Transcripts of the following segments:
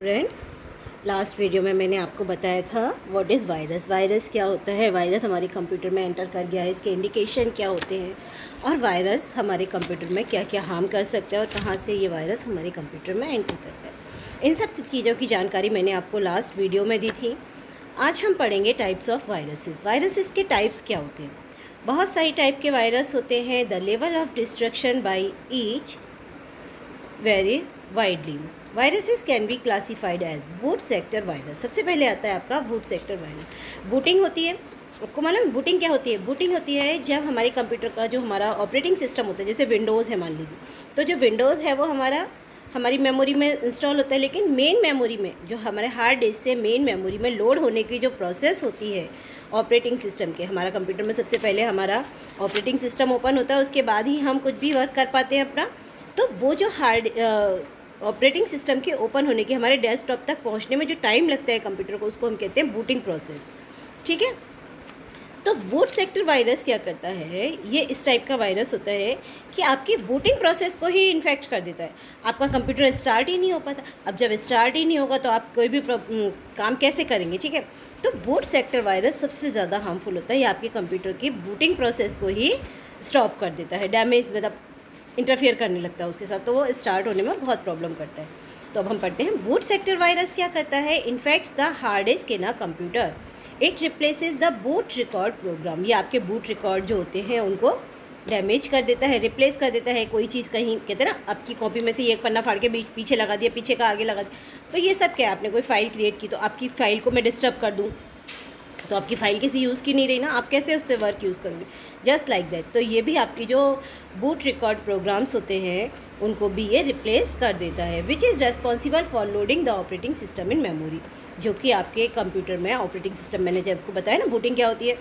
Friends last video में मैंने आपको बताया था व्हाट इज़ वायरस वायरस क्या होता है? वायरस हमारे कंप्यूटर में एंटर कर गया है। इसके इंडिकेशन क्या होते हैं? और वायरस हमारे कंप्यूटर में क्या क्या हार्म कर सकता है? और कहाँ से ये वायरस हमारे कंप्यूटर में एंटर करता है? इन सब चीज़ों की जानकारी मैंने आपको लास्ट वीडियो में दी थी। आज हम पढ़ेंगे टाइप्स ऑफ़ वायरसेस वायरसेस के टाइप्स क्या होते हैं? बहुत सारी टाइप के वायरस होते हैं। The level of destruction by each varies widely viruses can be classified as boot sector virus सबसे पहले आता है आपका बूट सेक्टर वायरस बूटिंग होती है। आपको मालूम बूटिंग क्या होती है? बूटिंग होती है जब हमारे कंप्यूटर का जो हमारा ऑपरेटिंग सिस्टम होता है, जैसे विंडोज़ है मान लीजिए। तो जो विंडोज़ है वो हमारा, हमारी मेमोरी में इंस्टॉल होता है, लेकिन मेन मेमोरी में, जो हमारे हार्ड डिस्क से मेन मेमोरी में लोड होने की जो प्रोसेस होती है ऑपरेटिंग सिस्टम के, हमारा कंप्यूटर में सबसे पहले हमारा ऑपरेटिंग सिस्टम ओपन होता है, उसके बाद ही हम कुछ भी वर्क कर पाते हैं अपना। तो वो जो हार्ड ऑपरेटिंग सिस्टम के ओपन होने के हमारे डेस्कटॉप तक पहुँचने में जो टाइम लगता है कंप्यूटर को, उसको हम कहते हैं बूटिंग प्रोसेस। ठीक है? तो बूट सेक्टर वायरस क्या करता है? ये इस टाइप का वायरस होता है कि आपकी बूटिंग प्रोसेस को ही इन्फेक्ट कर देता है। आपका कंप्यूटर स्टार्ट ही नहीं हो पाता। अब जब स्टार्ट ही नहीं होगा तो आप कोई भी काम कैसे करेंगे? ठीक है? तो बूट सेक्टर वायरस सबसे ज़्यादा हार्मफुल होता है। ये आपके कंप्यूटर की बूटिंग प्रोसेस को ही स्टॉप कर देता है। डैमेज मतलब इंटरफियर करने लगता है उसके साथ तो वो स्टार्ट होने में बहुत प्रॉब्लम करता है। तो अब हम पढ़ते हैं बूट सेक्टर वायरस क्या करता है? Infects the hard disk in a computer it replaces the boot record program ये आपके बूट रिकॉर्ड जो होते हैं, उनको डैमेज कर देता है रिप्लेस कर देता है। कोई चीज़ कहीं, कहते हैं ना आपकी कॉपी में से एक पन्ना फाड़ के पीछे लगा दिया, पीछे का आगे लगा दिया। तो ये सब क्या है? आपने कोई फ़ाइल क्रिएट की तो आपकी फ़ाइल को मैं डिस्टर्ब कर दूँ। तो आपकी फ़ाइल किसी यूज़ की नहीं रही ना, आप कैसे उससे वर्क यूज़ करोगे? जस्ट लाइक दैट तो ये भी आपकी जो बूट रिकॉर्ड प्रोग्राम्स होते हैं, उनको भी ये रिप्लेस कर देता है which is responsible for loading the operating system in memory जो कि आपके कंप्यूटर में ऑपरेटिंग सिस्टम मैंने जब आपको बताया ना बूटिंग क्या होती है?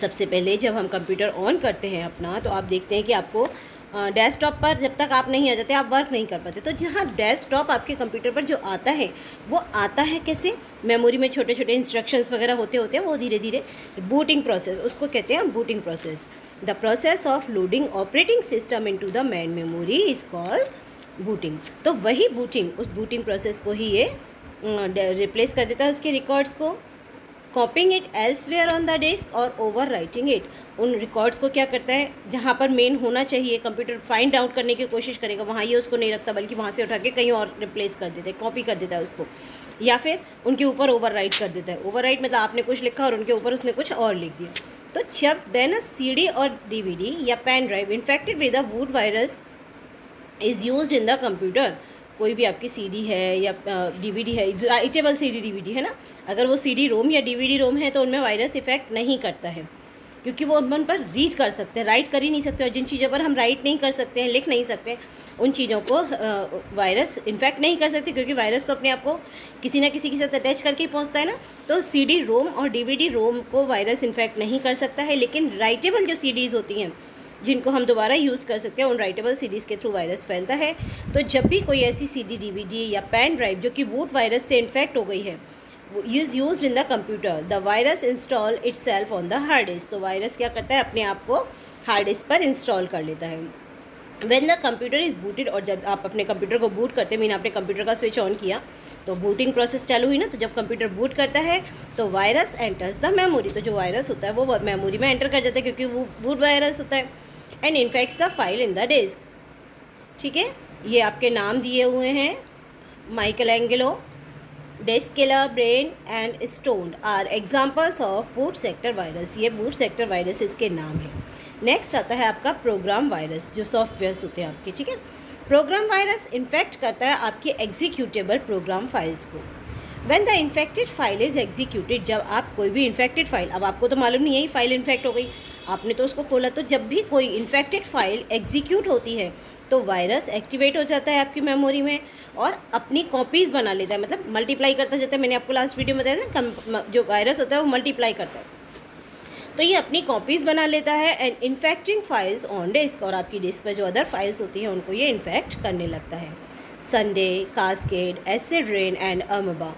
सबसे पहले जब हम कंप्यूटर ऑन करते हैं अपना तो आप देखते हैं कि आपको डेस्कटॉप पर जब तक आप नहीं आ जाते, आप वर्क नहीं कर पाते। तो जहाँ डेस्कटॉप आपके कंप्यूटर पर जो आता है, वो आता है कैसे? मेमोरी में छोटे छोटे इंस्ट्रक्शंस वगैरह होते होते हैं, वो धीरे धीरे बूटिंग प्रोसेस उसको कहते हैं booting process the process of loading operating system into the main memory is called booting तो वही बूटिंग उस बूटिंग प्रोसेस को ही ये रिप्लेस कर देता है उसके रिकॉर्ड्स को। Copying it elsewhere on the desk और ओवर राइटिंग इट उन रिकॉर्ड्स को क्या करता है? जहाँ पर मेन होना चाहिए कंप्यूटर फाइंड आउट करने की कोशिश करेगा, वहाँ ये उसको नहीं रखता, बल्कि वहाँ से उठा के कहीं और रिप्लेस कर देता है कॉपी कर देता है उसको। या फिर उनके ऊपर ओवर राइट कर देता है। ओवर राइट मतलब आपने कुछ लिखा और उनके ऊपर उसने कुछ और लिख दिया। तो जब अ सी और DVD या pen drive infected with a boot virus is use in the computer कोई भी आपकी सीडी है या डीवीडी है राइटेबल सीडी डीवीडी है ना? अगर वो सीडी रोम या डीवीडी रोम है तो उनमें वायरस इफ़ेक्ट नहीं करता है। क्योंकि वो उन पर रीड कर सकते हैं राइट कर ही नहीं सकते और जिन चीज़ों पर हम राइट नहीं कर सकते हैं, लिख नहीं सकते, उन चीज़ों को वायरस इन्फेक्ट नहीं कर सकते, क्योंकि वायरस तो अपने आप को किसी ना किसी के साथ अटैच करके ही पहुँचता है ना? तो सीडी रोम और डीवीडी रोम को वायरस इन्फेक्ट नहीं कर सकता है, लेकिन राइटेबल जो सी होती हैं जिनको हम दोबारा यूज़ कर सकते हैं, उन राइटेबल सीडीज़ के थ्रू वायरस फैलता है। तो जब भी कोई ऐसी सीडी डीवीडी या पेन ड्राइव जो कि वूट वायरस से इन्फेक्ट हो गई है is use in the computer the virus install itself on the hard disk तो वायरस क्या करता है? अपने आप को हार्ड डिस्क पर इंस्टॉल कर लेता है। When the computer is booted और जब आप अपने कंप्यूटर को बूट करते मीन आपने कंप्यूटर का स्विच ऑन किया तो बूटिंग प्रोसेस चालू हुई ना तो जब कंप्यूटर बूट करता है तो वायरस एंटर्स द मेमोरी तो जो वायरस होता है, वो मेमोरी में एंटर कर जाता है, क्योंकि वो बूट वायरस होता है। And infects the file in the disk ठीक है? ये आपके नाम दिए हुए हैं। Michelangelo डेस्केला brain and stone are examples of boot sector virus ये बूट सेक्टर वायरस इसके नाम है। नेक्स्ट आता है आपका प्रोग्राम वायरस जो सॉफ्टवेयर्स होते हैं आपके, ठीक है? प्रोग्राम वायरस इन्फेक्ट करता है आपके एग्जीक्यूटेबल प्रोग्राम फाइल्स को। When the infected file is executed जब आप कोई भी इन्फेक्टेड फ़ाइल अब आपको तो मालूम नहीं है फ़ाइल इन्फेक्ट हो गई। आपने तो उसको खोला तो जब भी कोई इन्फेक्टेड फ़ाइल एग्जीक्यूट होती है तो वायरस एक्टिवेट हो जाता है आपकी मेमोरी में और अपनी कॉपीज़ बना लेता है। मतलब मल्टीप्लाई करता जाता है। मैंने आपको लास्ट वीडियो में बताया ना जो वायरस होता है वो मल्टीप्लाई करता है। तो ये अपनी कॉपीज़ बना लेता है and infecting files on disk और आपकी डिस्क पर जो अदर फाइल्स होती हैं, उनको ये इन्फेक्ट करने लगता है। Sunday, Cascade, Acid Rain and Amoeba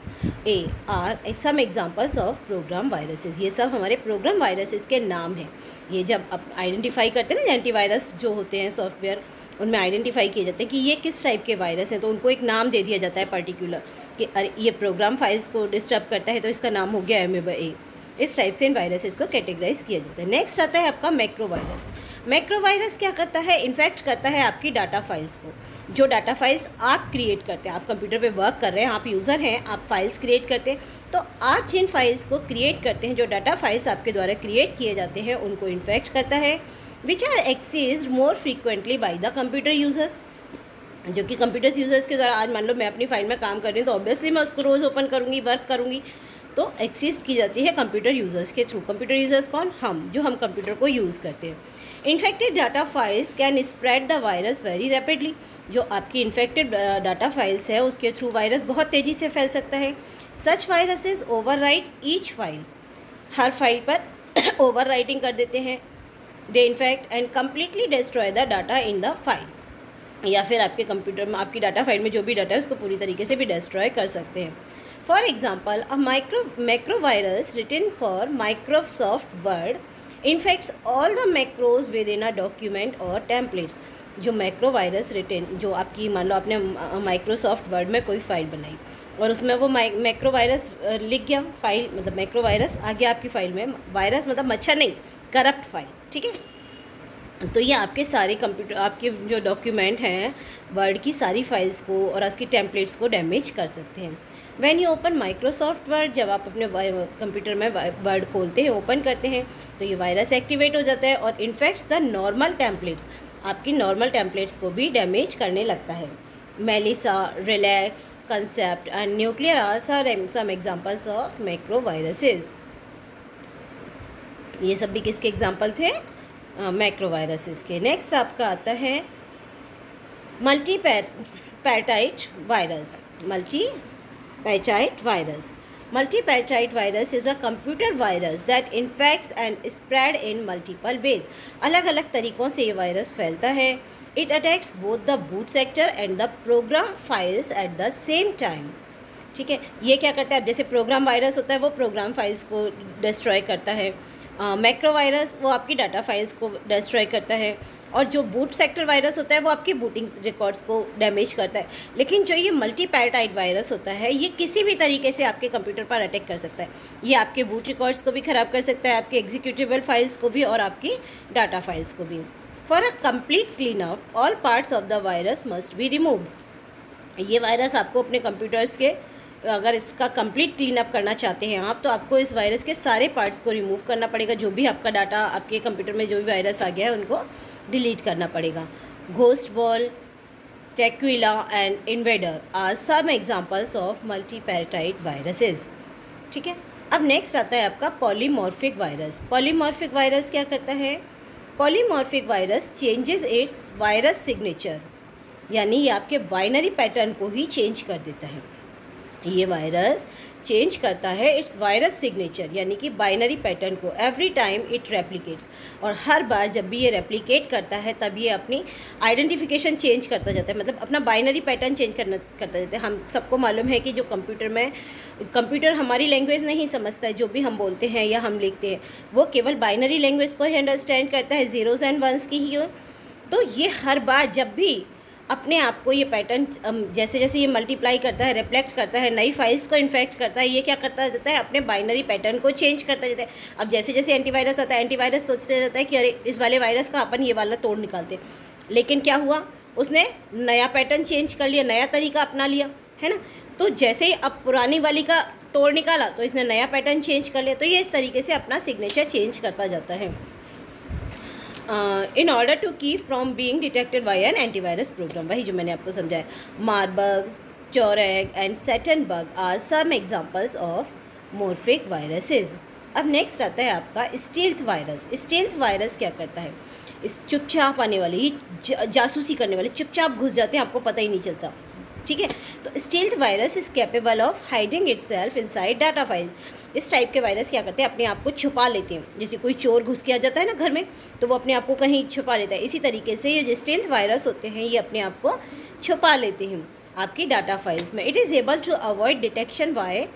A are some examples of program viruses. ये सब हमारे प्रोग्राम वायरसेस के नाम हैं। ये जब आप आइडेंटिफाई करते हैं ना एंटीवायरस जो होते हैं सॉफ्टवेयर उनमें आइडेंटिफाई किए जाते हैं कि ये किस टाइप के वायरस हैं तो उनको एक नाम दे दिया जाता है पर्टिकुलर कि अरे ये प्रोग्राम फाइल्स को डिस्टर्ब करता है तो इसका नाम हो गया एमेबा ए इस टाइप से इन वायरसेस को कैटेगराइज किया जाता है। नेक्स्ट आता है आपका मैक्रो वायरस मैक्रोवायरस क्या करता है? इन्फेक्ट करता है आपकी डाटा फाइल्स को। जो डाटा फाइल्स आप क्रिएट करते हैं, आप कंप्यूटर पे वर्क कर रहे हैं, आप यूज़र हैं, आप फाइल्स क्रिएट करते हैं तो आप जिन फाइल्स को क्रिएट करते हैं, जो डाटा फाइल्स आपके द्वारा क्रिएट किए जाते हैं, उनको इन्फेक्ट करता है which are accessed more frequently by the computer users जो कि कंप्यूटर्स यूज़र्स के द्वारा, आज मान लो मैं अपनी फ़ाइल में काम कर रही हूँ तो ऑब्वियसली मैं उसको रोज़ ओपन करूँगी वर्क करूँगी तो एक्सिस्ट की जाती है कंप्यूटर यूज़र्स के थ्रू कंप्यूटर यूज़र्स कौन? हम, जो हम कंप्यूटर को यूज़ करते हैं। Infected data files can spread the virus very rapidly जो आपकी इन्फेक्टेड डाटा फाइल्स है, उसके थ्रू वायरस बहुत तेज़ी से फैल सकता है। Such viruses overwrite each file हर फ़ाइल पर ओवर राइटिंग कर देते हैं। They infect and completely destroy the data in the file या फिर आपके कंप्यूटर में, आपकी डाटा फ़ाइल में जो भी डाटा है, उसको पूरी तरीके से भी डिस्ट्रॉय कर सकते हैं। For example a micro macro virus written for Microsoft Word infects all the macros within a document और टेम्पलेट्स जो मैक्रो वायरस रिटेन जो आपकी मान लो आपने माइक्रोसॉफ्ट वर्ड में कोई फ़ाइल बनाई, और उसमें वो मैक्रो वायरस लिख गया फ़ाइल मतलब मैक्रो वायरस आ गया आपकी फ़ाइल में वायरस मतलब मच्छर नहीं करप्ट फ़ाइल ठीक है? तो ये आपके सारे कंप्यूटर आपके जो डॉक्यूमेंट हैं वर्ड की सारी फाइल्स को और उसकी टेम्पलेट्स को डैमेज कर सकते हैं। When you open Microsoft Word जब आप अपने कंप्यूटर में वर्ड खोलते हैं ओपन करते हैं तो ये वायरस एक्टिवेट हो जाता है और इनफैक्ट्स द नॉर्मल टेम्पलेट्स आपकी नॉर्मल टेम्पलेट्स को भी डैमेज करने लगता है। Melissa Relax Concept and Nuclear hours are some examples of macro viruses ये सब भी किसके एग्ज़ाम्पल थे? मैक्रो वायरसेस के। नेक्स्ट आपका आता है मल्टी पैर पैटाइट virus multi Pachite virus. Multi-pachite virus is a computer virus that infects and spread in multiple ways. अलग अलग तरीक़ों से ये वायरस फैलता है It attacks both the boot sector and the program files at the same time. ठीक है ये क्या करता है जैसे प्रोग्राम वायरस होता है वो प्रोग्राम फाइल्स को डिस्ट्रॉय करता है मैक्रो वायरस वो आपकी डाटा फाइल्स को डिस्ट्रॉय करता है और जो बूट सेक्टर वायरस होता है, वो आपकी बूटिंग रिकॉर्ड्स को डैमेज करता है। लेकिन जो ये मल्टी पैराटाइड वायरस होता है, ये किसी भी तरीके से आपके कंप्यूटर पर अटैक कर सकता है। ये आपके बूट रिकॉर्ड्स को भी ख़राब कर सकता है, आपके एग्जीक्यूटिबल फाइल्स को भी और आपकी डाटा फाइल्स को भी। For a complete clean up all parts of the virus must be remove ये वायरस आपको अपने कंप्यूटर्स के अगर इसका कंप्लीट क्लीन अप करना चाहते हैं आप तो आपको इस वायरस के सारे पार्ट्स को रिमूव करना पड़ेगा। जो भी आपका डाटा आपके कंप्यूटर में जो भी वायरस आ गया है, उनको डिलीट करना पड़ेगा। Ghost ball tequila and invader are some examples of multi पैराटाइड viruses ठीक है? अब नेक्स्ट आता है आपका पॉलीमॉर्फिक वायरस पॉलीमॉर्फिक वायरस क्या करता है? Polymorphic virus changes its virus signature यानी ये आपके बाइनरी पैटर्न को ही चेंज कर देता है। ये वायरस चेंज करता है इट्स वायरस सिग्नेचर यानी कि बाइनरी पैटर्न को। एवरी टाइम इट रेप्लिकेट्स और हर बार जब भी ये रेप्लिकेट करता है, तब ये अपनी आइडेंटिफिकेशन चेंज करता जाता है। मतलब अपना बाइनरी पैटर्न चेंज करना, करता जाता है। हम सबको मालूम है कि जो कंप्यूटर में कंप्यूटर हमारी लैंग्वेज नहीं समझता है, जो भी हम बोलते हैं या हम लिखते हैं, वो केवल बाइनरी लैंग्वेज को ही अंडरस्टैंड करता है ज़ीरोज़ एंड वंस की ही। तो ये हर बार जब भी अपने आप को ये पैटर्न जैसे जैसे ये मल्टीप्लाई करता है रिफ्लेक्ट करता है, नई फाइल्स को इन्फेक्ट करता है, ये क्या करता जाता है? अपने बाइनरी पैटर्न को चेंज करता जाता है। अब जैसे जैसे एंटीवायरस आता है एंटीवायरस सोचते जाता है कि अरे, इस वाले वायरस का अपन ये वाला तोड़ निकालते। लेकिन क्या हुआ? उसने नया पैटर्न चेंज कर लिया, नया तरीका अपना लिया, है ना? तो जैसे ही अब पुरानी वाली का तोड़ निकाला तो इसने नया पैटर्न चेंज कर लिया तो ये इस तरीके से अपना सिग्नेचर चेंज करता जाता है। In order to keep from being detected by an antivirus program वही जो मैंने आपको समझाया Marburg Tuareg and Satan bug are some examples of morphic viruses अब नेक्स्ट आता है आपका स्टील्थ वायरस स्टील्थ वायरस क्या करता है? इस चुपचाप आने वाले ये जासूसी करने वाले, चुपचाप घुस जाते हैं, आपको पता ही नहीं चलता। ठीक है? तो stealth virus is capable of hiding itself inside data file इस टाइप के वायरस क्या करते हैं? अपने आप को छुपा लेते हैं। जैसे कोई चोर घुस के आ जाता है ना घर में तो वो अपने आप को कहीं छुपा लेता है। इसी तरीके से ये जो स्टील्थ वायरस होते हैं, ये अपने आप को छुपा लेते हैं आपकी डाटा फाइल्स में। It is able to avoid detection by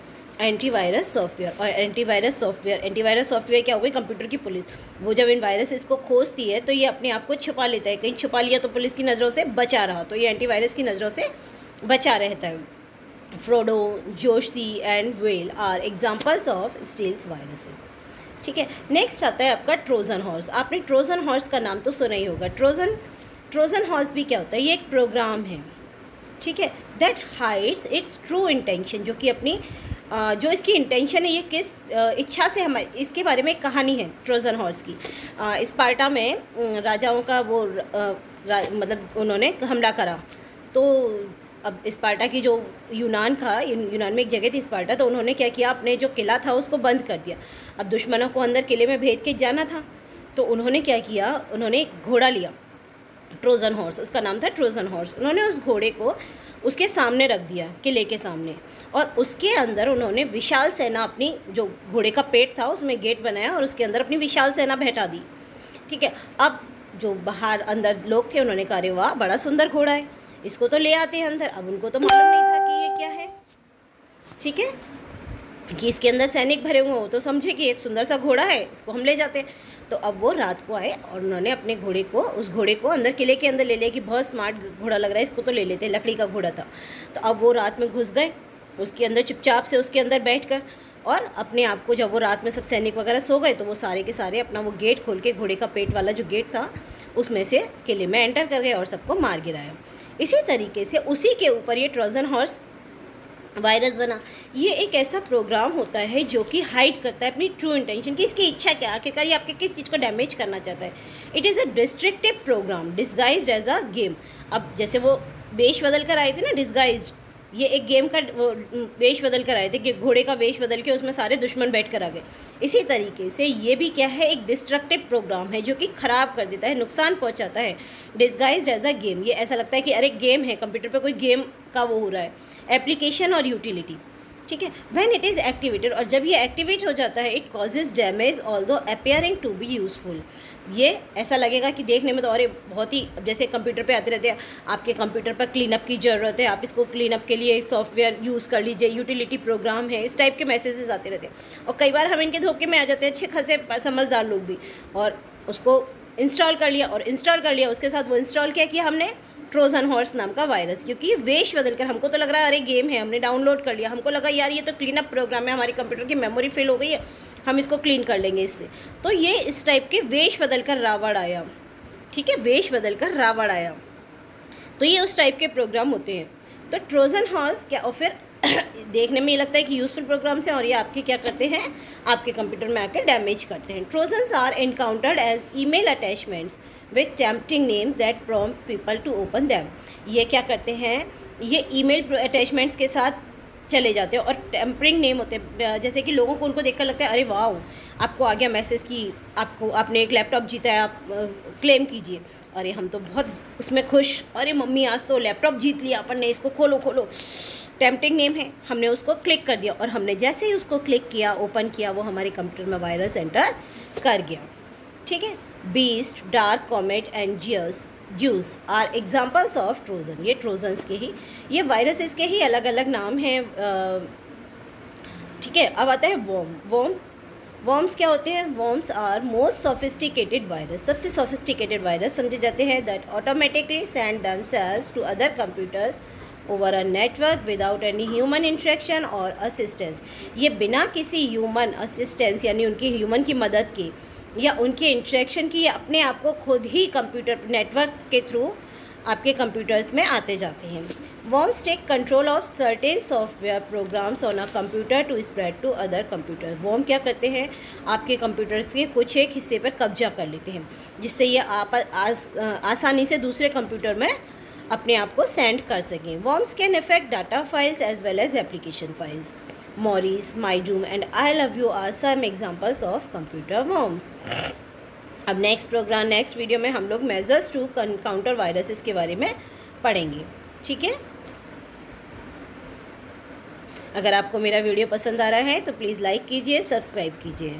antivirus software और एंटीवायरस सॉफ्टवेयर एंटीवायरस सॉफ्टवेयर क्या हो गई? कंप्यूटर की पुलिस वो जब इन वायरस इसको खोजती है तो ये अपने आप को छुपा लेता है। कहीं छुपा लिया तो पुलिस की नज़रों से बचा रहा। तो ये एंटीवायरस की नज़रों से बचा रहता है। Frodo Joshi and whale are examples of stealth viruses ठीक है नेक्स्ट आता है आपका ट्रोजन हॉर्स आपने ट्रोजन हॉर्स का नाम तो सुना ही होगा। ट्रोजन ट्रोजन हॉर्स भी क्या होता है? ये एक प्रोग्राम है। ठीक है that hides its true intention जो कि अपनी जो इसकी इंटेंशन है, ये किस इच्छा से हम इसके बारे में एक कहानी है ट्रोजन हॉर्स की। स्पार्टा में राजाओं का वो मतलब उन्होंने हमला करा। तो अब स्पार्टा की जो यूनान था यूनान में एक जगह थी स्पार्टा तो उन्होंने क्या किया, अपने जो किला था उसको बंद कर दिया। अब दुश्मनों को अंदर किले में भेज के जाना था तो उन्होंने क्या किया, उन्होंने एक घोड़ा लिया, ट्रोज़न हॉर्स, उसका नाम था ट्रोज़न हॉर्स। उन्होंने उस घोड़े को उसके सामने रख दिया, किले के सामने, और उसके अंदर उन्होंने विशाल सेना अपनी जो घोड़े का पेट था, उसमें गेट बनाया और उसके अंदर अपनी विशाल सेना बैठा दी। ठीक है, अब जो बाहर अंदर लोग थे, उन्होंने कहा वाह, बड़ा सुंदर घोड़ा है। इसको तो ले आते हैं अंदर। अब उनको तो मालूम नहीं था कि ये क्या है। ठीक है? कि इसके अंदर सैनिक भरे हुए हो तो समझे कि एक सुंदर सा घोड़ा है, इसको हम ले जाते हैं। तो अब वो रात को आए और उन्होंने अपने घोड़े को, उस घोड़े को अंदर किले के अंदर ले लिया कि बहुत स्मार्ट घोड़ा लग रहा है, इसको तो ले लेते हैं, लकड़ी का घोड़ा था। तो अब वो रात में घुस गए, उसके अंदर चुपचाप से उसके अंदर बैठ कर और अपने आप को जब वो रात में सब सैनिक वगैरह सो गए तो वो सारे के सारे अपना वो गेट खोल के, घोड़े का पेट वाला जो गेट था, उसमें से किले में एंटर कर गए और सबको मार गिराया। इसी तरीके से उसी के ऊपर ये ट्रोजन हॉर्स वायरस बना। ये एक ऐसा प्रोग्राम होता है जो कि हाइड करता है अपनी ट्रू इंटेंशन की इसकी इच्छा क्या आखिरकार ये आपके किस चीज़ को डैमेज करना चाहता है। It is a destructive program disguise as a game अब जैसे वो बेश बदल कर आए थे ना डिस्गाइज ये एक गेम का वेश बदल कर आए थे कि घोड़े का वेश बदल के उसमें सारे दुश्मन बैठ कर आ गए। इसी तरीके से ये भी क्या है, एक डिस्ट्रक्टिव प्रोग्राम है जो कि ख़राब कर देता है, नुकसान पहुंचाता है। डिस्गाइज एज अ गेम ये ऐसा लगता है कि अरे गेम है कंप्यूटर पे कोई गेम का वो हो रहा है। एप्लीकेशन और यूटिलिटी ठीक है? वैन इट इज़ एक्टिवेटेड और जब ये एक्टिवेट हो जाता है it causes damage all though appearing to be useful ये ऐसा लगेगा कि देखने में तो और बहुत ही, जैसे कंप्यूटर पे आते रहते हैं, आपके कंप्यूटर पर क्लीन अप की ज़रूरत है, आप इसको क्लीन अप के लिए सॉफ्टवेयर यूज़ कर लीजिए यूटिलिटी प्रोग्राम है, इस टाइप के मैसेजेस आते रहते हैं। और कई बार हम इनके धोखे में आ जाते हैं, अच्छे खासे समझदार लोग भी, और उसको इंस्टॉल कर लिया और इंस्टॉल कर लिया, उसके साथ वो इंस्टॉल क्या किया हमने? ट्रोजन हॉर्स नाम का वायरस क्योंकि वेश बदल कर हमको तो लग रहा है, अरे गेम है, हमने डाउनलोड कर लिया। हमको लगा, यार ये तो क्लीन अप प्रोग्राम है, हमारी कंप्यूटर की मेमोरी फिल हो गई है, हम इसको क्लीन कर लेंगे इससे। तो ये इस टाइप के वेश बदल कर रावण आया। ठीक है? वेश बदल कर रावण आया। तो ये उस टाइप के प्रोग्राम होते हैं। तो ट्रोजन हॉर्स क्या, और फिर देखने में ये लगता है कि यूज़फुल प्रोग्राम्स हैं और ये आपके क्या करते हैं? आपके कंप्यूटर में आकर डैमेज करते हैं। Trojans are encountered as email attachments with tempting name that prompt people to open them ये क्या करते हैं? ये ईमेल अटैचमेंट्स के साथ चले जाते हैं और टेम्परिंग नेम होते हैं। जैसे कि लोगों को उनको देखकर लगता है, अरे वाह आपको आ गया मैसेज कि आपको, आपने एक लैपटॉप जीता है, आप क्लेम कीजिए। अरे हम तो बहुत उसमें खुश। अरे मम्मी, आज तो लैपटॉप जीत लिया, अपन ने इसको खोलो खोलो। टेम्पटिंग नेम है। हमने उसको क्लिक कर दिया और हमने जैसे ही उसको क्लिक किया ओपन किया, वो हमारे कंप्यूटर में वायरस एंटर कर गया। ठीक है? बीस्ट डार्क कॉमेट एंड जियर्स जूस आर एग्जाम्पल्स ऑफ़ ट्रोजन ये ट्रोजन्स के ही, ये वायरसेस के ही अलग अलग नाम हैं ठीक है? अब आता है वोम वोम वॉम्स क्या होते हैं? Worms are most sophisticated virus सबसे सोफिस्टिकेटेड वायरस समझे जाते हैं that automatically send themselves to other computers over a network without any human interaction और असिस्टेंस ये बिना किसी ह्यूमन असिस्टेंस यानी उनकी ह्यूमन की मदद की या उनके इंट्रैक्शन की या अपने आप को खुद ही कंप्यूटर नेटवर्क के थ्रू आपके कंप्यूटर्स में आते जाते हैं। Worms take control of certain software programs on a computer to spread to other computer worm क्या करते हैं? आपके कंप्यूटर्स के कुछ एक हिस्से पर कब्जा कर लेते हैं जिससे ये आप आस, आसानी से दूसरे कंप्यूटर में अपने आप को सेंड कर सकें। Worms can effect data files as well as application files Morris Mydoom and I love you are some examples of computer worms अब नेक्स्ट प्रोग्राम नेक्स्ट वीडियो में हम लोग मेजर्स टू काउंटर वायरसेस के बारे में पढ़ेंगे। ठीक है? अगर आपको मेरा वीडियो पसंद आ रहा है तो प्लीज़ लाइक कीजिए सब्सक्राइब कीजिए।